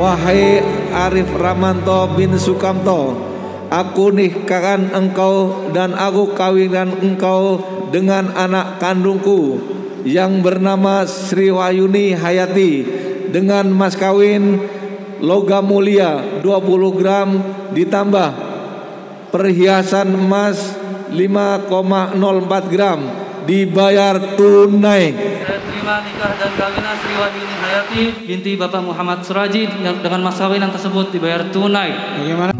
Wahai Arif Ramanto bin Sukamto Aku nikahkan engkau dan aku kawinkan engkau dengan anak kandungku yang bernama Sri Wahyuni Hayati dengan mas kawin logam mulia 20 gram ditambah perhiasan emas 5,04 gram dibayar tunai. Saya terima nikah dan kawinan Sri Wahyuni Hayati binti Bapak Muhammad Suraji yang dengan mas kawinan tersebut dibayar tunai. Bagaimana